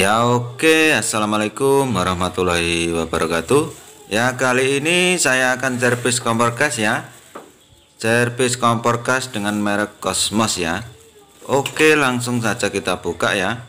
Ya oke. Assalamualaikum warahmatullahi wabarakatuh. Ya kali ini saya akan servis kompor gas ya. Servis kompor gas dengan merek Cosmos ya. Oke langsung saja kita buka ya.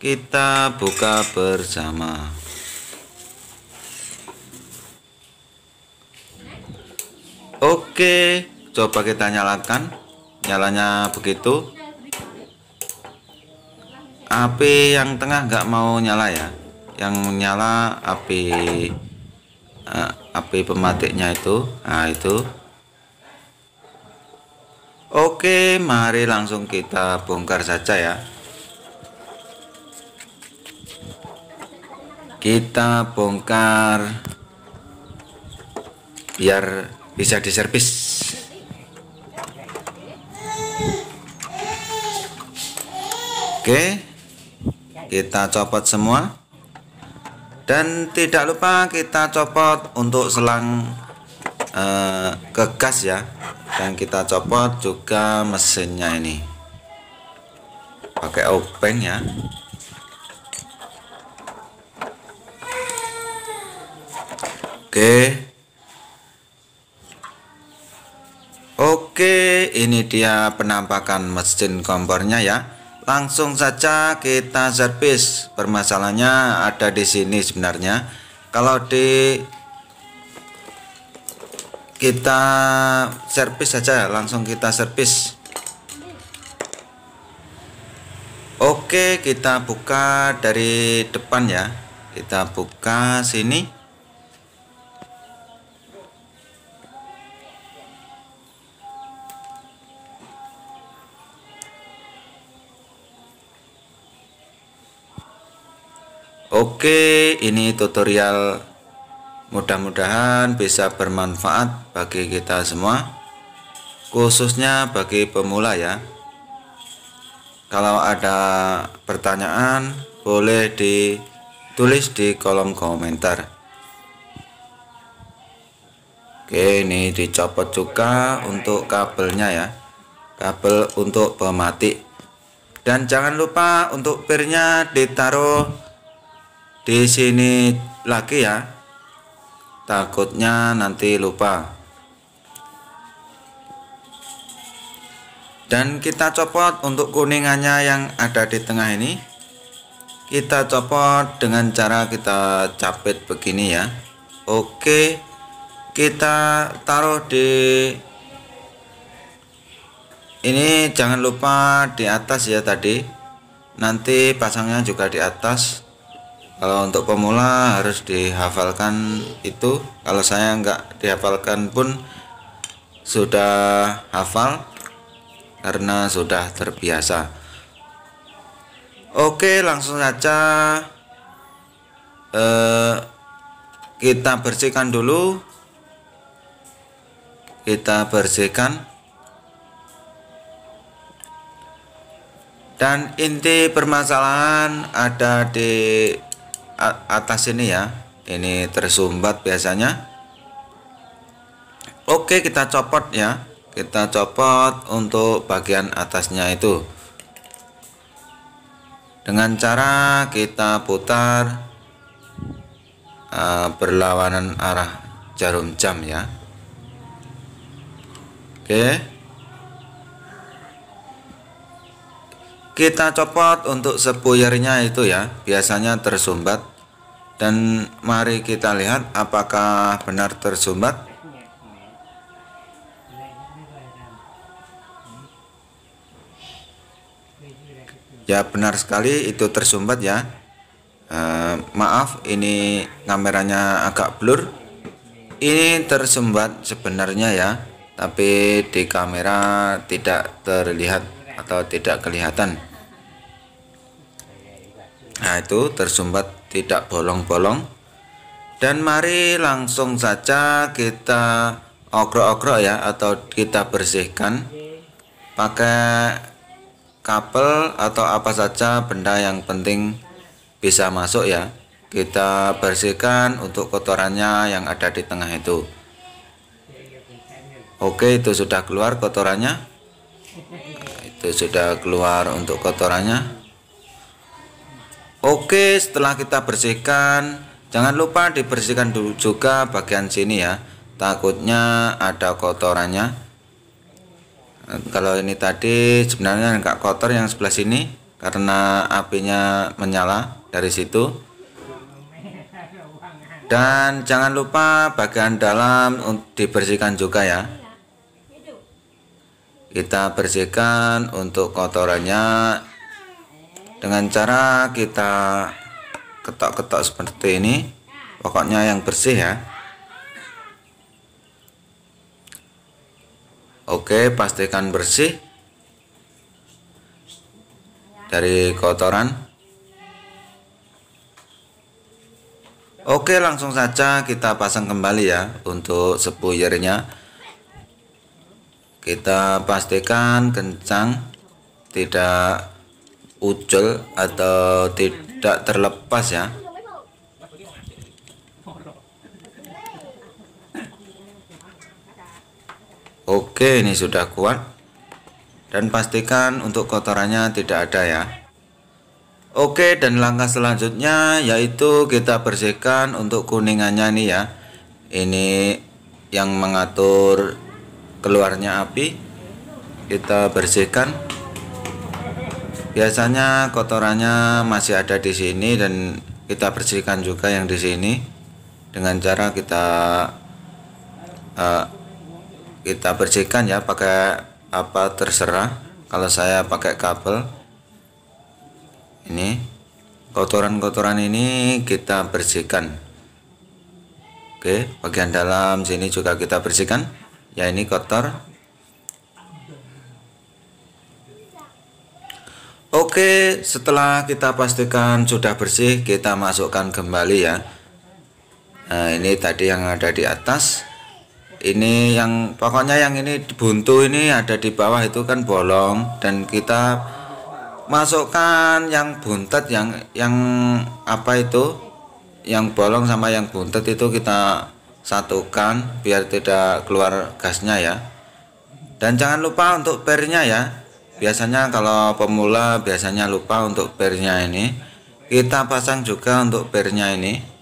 Kita buka bersama. Oke coba kita nyalakan. Nyalanya begitu api yang tengah nggak mau nyala ya? Yang nyala api uh, api pematiknya itu nah itu. Oke mari langsung kita bongkar saja ya. Kita bongkar biar bisa diservis. Oke kita copot semua. Dan tidak lupa kita copot untuk selang eh, ke gas ya. Dan kita copot juga mesinnya ini. Pakai obeng ya. Oke. Oke ini dia penampakan mesin kompornya ya langsung saja kita servis. Permasalahannya ada di sini sebenarnya. Kalau di kita servis saja langsung kita servis. Oke kita buka dari depan ya. Kita buka sini Oke, ini tutorial mudah-mudahan bisa bermanfaat bagi kita semua, khususnya bagi pemula ya. Kalau ada pertanyaan, boleh ditulis di kolom komentar. Oke, ini dicopot juga untuk kabelnya ya, kabel untuk pematik. Dan jangan lupa untuk pirnya ditaruh di sini lagi ya. Takutnya nanti lupa. Dan kita copot untuk kuningannya yang ada di tengah ini. Kita copot dengan cara kita capit begini ya. Oke kita taruh di ini. Jangan lupa di atas ya tadi. Nanti pasangnya juga di atas kalau untuk pemula harus dihafalkan itu. Kalau saya nggak dihafalkan pun sudah hafal karena sudah terbiasa. Oke langsung saja eh, kita bersihkan dulu. Kita bersihkan. Dan inti permasalahan ada di atas ini ya. Ini tersumbat biasanya. Oke kita copot ya. Kita copot untuk bagian atasnya itu. Dengan cara kita putar uh, berlawanan arah jarum jam ya. Oke kita copot untuk sepuyernya itu ya biasanya tersumbat. Dan mari kita lihat apakah benar tersumbat. Ya benar sekali itu tersumbat ya. E, maaf ini kameranya agak blur. Ini tersumbat sebenarnya ya tapi di kamera tidak terlihat atau tidak kelihatan. Nah itu tersumbat tidak bolong-bolong. Dan mari langsung saja kita okrok-okrok ya Atau kita bersihkan. Pakai kabel atau apa saja benda yang penting bisa masuk ya. Kita bersihkan untuk kotorannya yang ada di tengah itu. Oke itu sudah keluar kotorannya Itu sudah keluar untuk kotorannya. Oke setelah kita bersihkan jangan lupa dibersihkan dulu juga bagian sini ya. Takutnya ada kotorannya. Kalau ini tadi sebenarnya enggak kotor yang sebelah sini karena apinya menyala dari situ. Dan jangan lupa bagian dalam dibersihkan juga ya kita bersihkan untuk kotorannya. Dengan cara kita ketok-ketok seperti ini pokoknya yang bersih ya. Oke pastikan bersih dari kotoran. Oke langsung saja kita pasang kembali ya untuk spuyernya kita pastikan kencang tidak ucul atau tidak terlepas ya. Oke ini sudah kuat. Dan pastikan untuk kotorannya tidak ada ya. Oke dan langkah selanjutnya yaitu kita bersihkan untuk kuningannya nih ya. Ini yang mengatur keluarnya api kita bersihkan. Biasanya kotorannya masih ada di sini dan kita bersihkan juga yang di sini. Dengan cara kita uh, kita bersihkan ya pakai apa terserah. Kalau saya pakai kabel ini. Kotoran-kotoran ini kita bersihkan. Oke bagian dalam sini juga kita bersihkan ya ini kotor Oke, setelah kita pastikan sudah bersih, kita masukkan kembali ya. Nah, ini tadi yang ada di atas. Ini yang pokoknya yang ini buntu ini ada di bawah itu kan bolong dan kita masukkan yang buntet yang yang apa itu? Yang bolong sama yang buntet itu kita satukan biar tidak keluar gasnya ya. Dan jangan lupa untuk pernya ya. Biasanya kalau pemula biasanya lupa untuk pernya ini. Kita pasang juga untuk pernya ini.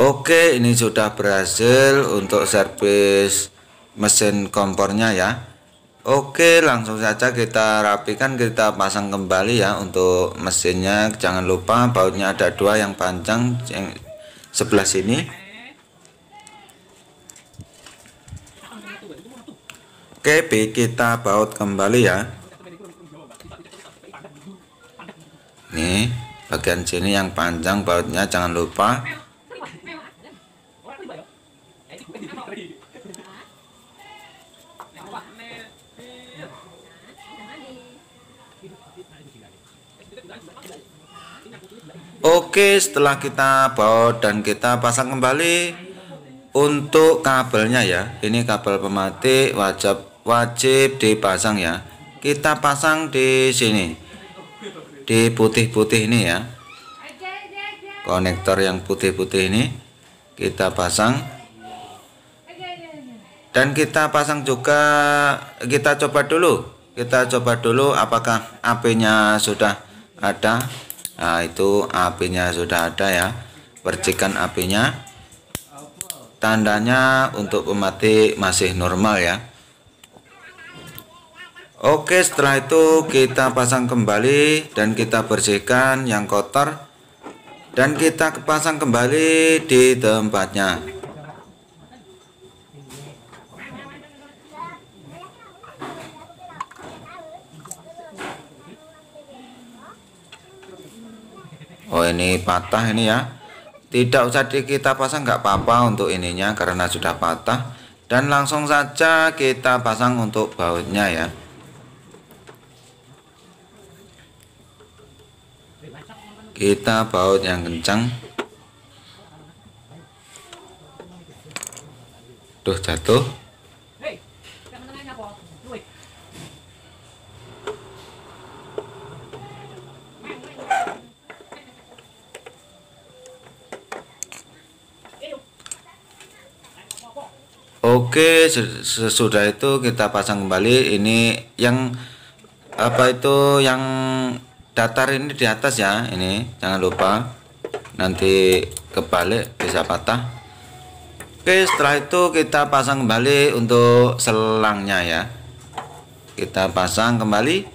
Oke ini sudah berhasil untuk servis mesin kompornya ya. Oke langsung saja kita rapikan kita pasang kembali ya untuk mesinnya. Jangan lupa bautnya ada dua yang panjang yang sebelah sini. Oke kita baut kembali ya. Nih bagian sini yang panjang bautnya jangan lupa Oke setelah kita baut dan kita pasang kembali untuk kabelnya ya. Ini kabel pematik wajib wajib dipasang ya. Kita pasang di sini. Di putih-putih ini ya. Konektor yang putih-putih ini kita pasang. Dan kita pasang juga kita coba dulu. Kita coba dulu apakah apinya sudah ada nah itu apinya sudah ada ya. Percikan apinya. Tandanya untuk pematik masih normal ya. Oke setelah itu kita pasang kembali dan kita bersihkan yang kotor. Dan kita pasang kembali di tempatnya oh ini patah ini ya. Tidak usah kita pasang nggak apa-apa untuk ininya karena sudah patah. Dan langsung saja kita pasang untuk bautnya ya. Kita baut yang kencang. Tuh jatuh Oke, sesudah itu kita pasang kembali. Ini yang apa itu yang datar ini di atas ya. Ini jangan lupa. Nanti kebalik bisa patah. Oke, setelah itu kita pasang kembali untuk selangnya ya. Kita pasang kembali.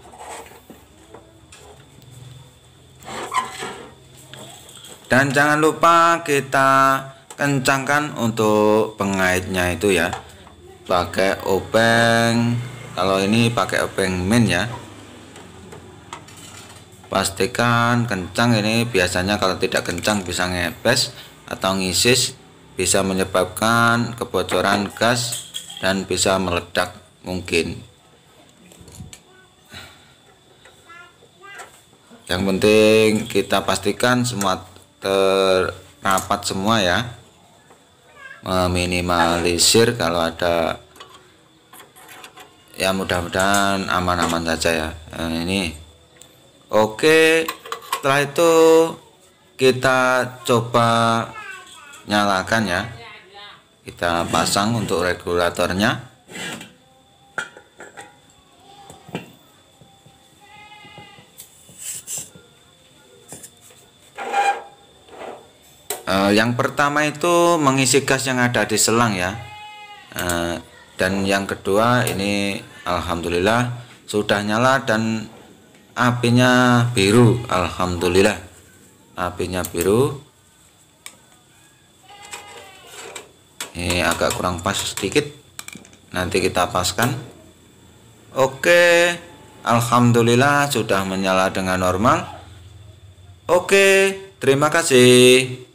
Dan jangan lupa kita kencangkan untuk pengaitnya itu ya. Pakai obeng. Kalau ini pakai obeng min ya. Pastikan kencang ini biasanya kalau tidak kencang bisa ngepes atau ngisis bisa menyebabkan kebocoran gas dan bisa meledak mungkin. Yang penting kita pastikan semua terapat semua ya meminimalisir kalau ada ya mudah-mudahan aman-aman saja ya. Nah, ini. Oke setelah itu kita coba nyalakan ya. Kita pasang untuk regulatornya Uh, yang pertama itu mengisi gas yang ada di selang ya. Uh, dan yang kedua ini alhamdulillah sudah nyala dan apinya biru alhamdulillah. Apinya biru. Ini agak kurang pas sedikit. Nanti kita paskan. Oke, alhamdulillah sudah menyala dengan normal. Oke, terima kasih.